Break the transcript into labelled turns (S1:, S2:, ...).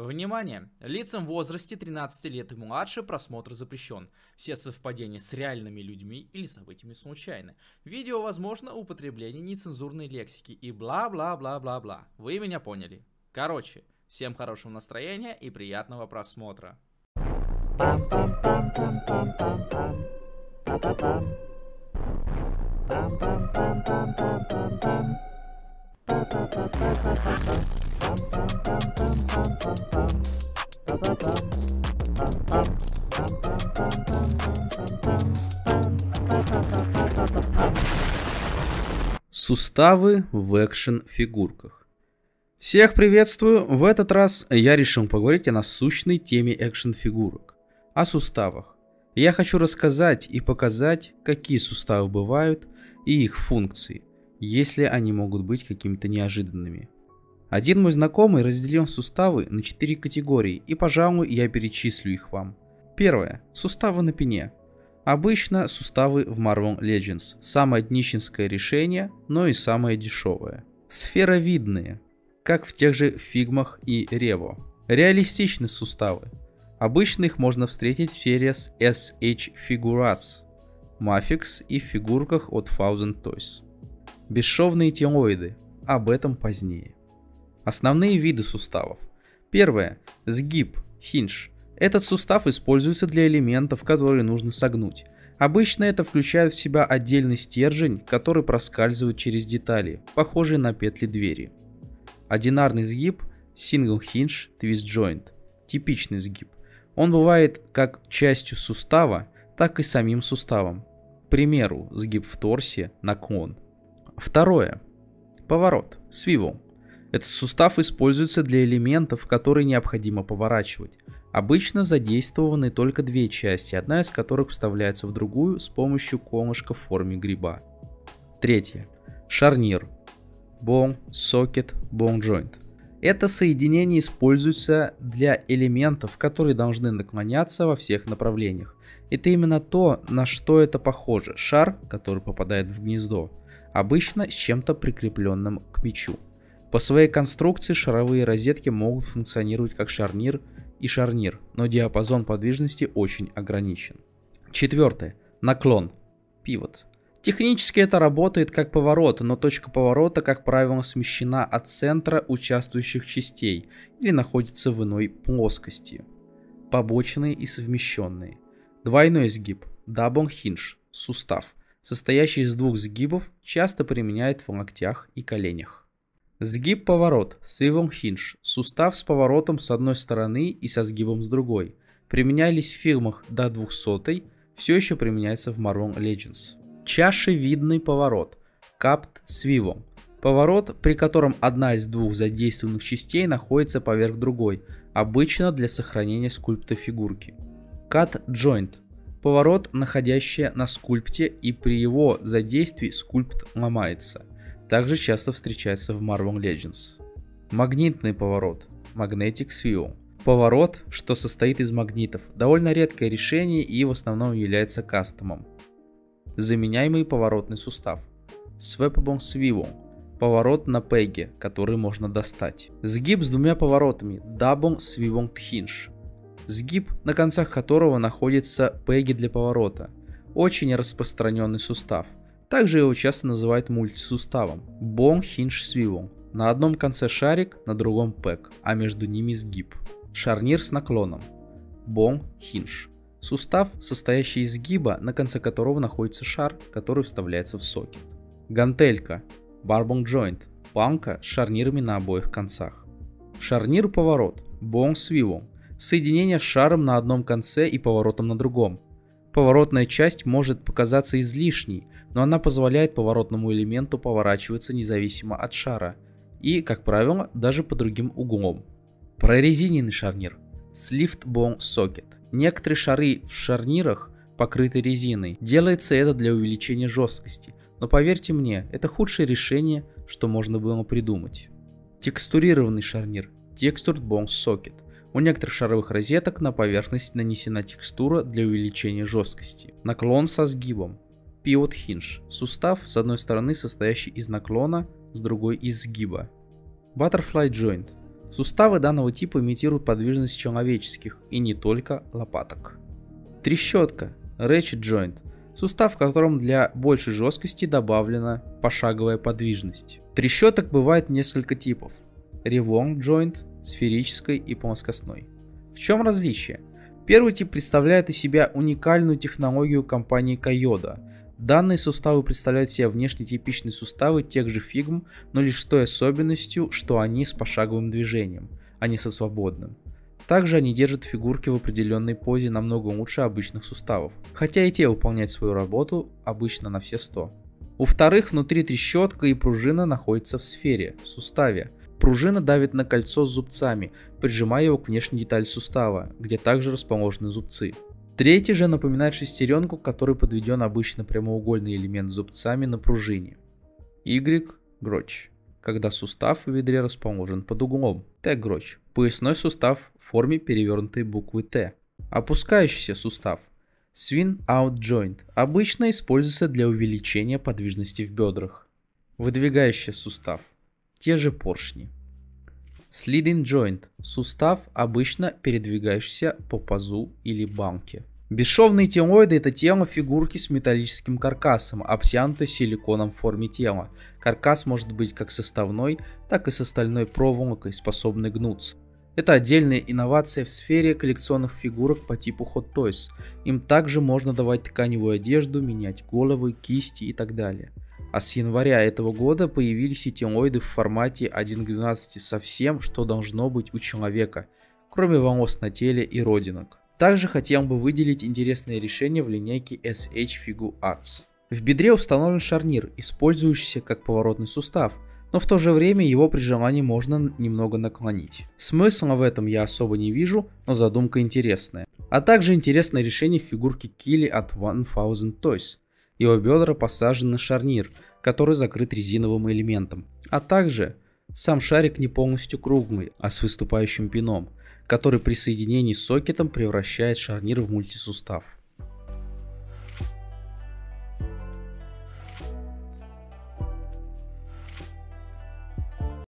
S1: Внимание! Лицам в возрасте 13 лет и младше просмотр запрещен. Все совпадения с реальными людьми или событиями случайны. Видео возможно употребление нецензурной лексики и бла-бла-бла-бла-бла. Вы меня поняли. Короче, всем хорошего настроения и приятного просмотра. Суставы в экшен-фигурках. Всех приветствую! В этот раз я решил поговорить о насущной теме экшен-фигурок. О суставах. Я хочу рассказать и показать, какие суставы бывают и их функции, если они могут быть какими-то неожиданными. Один мой знакомый разделил суставы на 4 категории, и, пожалуй, я перечислю их вам. Первое. Суставы на пене. Обычно суставы в Marvel Legends. Самое днищенское решение, но и самое дешевое. Сферовидные, как в тех же фигмах и Рево. Реалистичные суставы. Обычно их можно встретить в серии с SH Figurats, Mafix и фигурках от Thousand Toys. Бесшовные телоиды. Об этом позднее. Основные виды суставов. Первое. Сгиб, хинж. Этот сустав используется для элементов, которые нужно согнуть. Обычно это включает в себя отдельный стержень, который проскальзывает через детали, похожие на петли двери. Одинарный сгиб – single hinge twist joint, типичный сгиб. Он бывает как частью сустава, так и самим суставом. К примеру, сгиб в торсе, наклон. Второе. Поворот, swivel. Этот сустав используется для элементов, которые необходимо поворачивать. Обычно задействованы только две части, одна из которых вставляется в другую с помощью колышка в форме гриба. Третье. Шарнир. Bone, socket, bone joint. Это соединение используется для элементов, которые должны наклоняться во всех направлениях. Это именно то, на что это похоже. Шар, который попадает в гнездо, обычно с чем-то прикрепленным к мечу. По своей конструкции шаровые розетки могут функционировать как шарнир и шарнир, но диапазон подвижности очень ограничен. Четвертое. Наклон. Пивот. Технически это работает как поворот, но точка поворота, как правило, смещена от центра участвующих частей или находится в иной плоскости. Побочные и совмещенные. Двойной сгиб. Double hinge. Сустав. Состоящий из двух сгибов, часто применяют в локтях и коленях. Сгиб-поворот, swivel hinge, сустав с поворотом с одной стороны и со сгибом с другой. Применялись в фильмах до 200 все еще применяется в Marvel Legends. Чашевидный поворот, capped swivel. Поворот, при котором одна из двух задействованных частей находится поверх другой, обычно для сохранения скульпта фигурки. Cut joint. Поворот, находящий на скульпте, и при его задействии скульпт ломается также часто встречается в Marvel Legends. Магнитный поворот, Magnetic Swivel. Поворот, что состоит из магнитов, довольно редкое решение и в основном является кастомом. Заменяемый поворотный сустав. Swappable Swivel. Поворот на пеге, который можно достать. Сгиб с двумя поворотами. Double Swivel Hinge. Сгиб, на концах которого находятся пеги для поворота. Очень распространенный сустав – также его часто называют мультисуставом. Bone Hinge Swivel. На одном конце шарик, на другом пэк, а между ними сгиб. Шарнир с наклоном. Bone Hinge. Сустав, состоящий из сгиба, на конце которого находится шар, который вставляется в сокет. Гантелька. Barbon Joint. Панка с шарнирами на обоих концах. Шарнир-поворот. Bone Swivel. Соединение с шаром на одном конце и поворотом на другом. Поворотная часть может показаться излишней, но она позволяет поворотному элементу поворачиваться независимо от шара и, как правило, даже по другим углом. Прорезиненный шарнир. Slift Bone Socket. Некоторые шары в шарнирах покрыты резиной. Делается это для увеличения жесткости, но поверьте мне, это худшее решение, что можно было придумать. Текстурированный шарнир. Textured Bone Socket. У некоторых шаровых розеток на поверхность нанесена текстура для увеличения жесткости. Наклон со сгибом. Hinge – сустав, с одной стороны состоящий из наклона, с другой из сгиба. Butterfly Joint – Суставы данного типа имитируют подвижность человеческих и не только лопаток. Трещотка, ratchet joint, сустав в котором для большей жесткости добавлена пошаговая подвижность. Трещоток бывает несколько типов. Revolving joint, сферической и плоскостной. В чем различие? Первый тип представляет из себя уникальную технологию компании Kyoda. Данные суставы представляют себя внешне типичные суставы тех же фигм, но лишь с той особенностью, что они с пошаговым движением, а не со свободным. Также они держат фигурки в определенной позе намного лучше обычных суставов, хотя и те выполняют свою работу обычно на все 100. У вторых внутри трещотка и пружина находятся в сфере, суставе. Пружина давит на кольцо с зубцами, прижимая его к внешней детали сустава, где также расположены зубцы. Третий же напоминает шестеренку, к которой подведен обычно прямоугольный элемент с зубцами на пружине. Y – гроч когда сустав в ведре расположен под углом. Т-гроч. Поясной сустав в форме перевернутой буквы Т. Опускающийся сустав. Swing out joint. Обычно используется для увеличения подвижности в бедрах. Выдвигающий сустав. Те же поршни. Sliding joint. Сустав, обычно передвигающийся по пазу или банке. Бесшовные телоиды – это тело фигурки с металлическим каркасом, обтянутой силиконом в форме тела. Каркас может быть как составной, так и с остальной проволокой, способной гнуться. Это отдельная инновация в сфере коллекционных фигурок по типу Hot Toys. Им также можно давать тканевую одежду, менять головы, кисти и так далее. А с января этого года появились и телоиды в формате 1 к 12 со всем, что должно быть у человека, кроме волос на теле и родинок. Также хотел бы выделить интересное решение в линейке SH Figu Arts. В бедре установлен шарнир, использующийся как поворотный сустав, но в то же время его при желании можно немного наклонить. Смысла в этом я особо не вижу, но задумка интересная. А также интересное решение фигурки Килли от 1000 Toys. Его бедра посажены на шарнир, который закрыт резиновым элементом. А также сам шарик не полностью круглый, а с выступающим пином, который при соединении с сокетом превращает шарнир в мультисустав.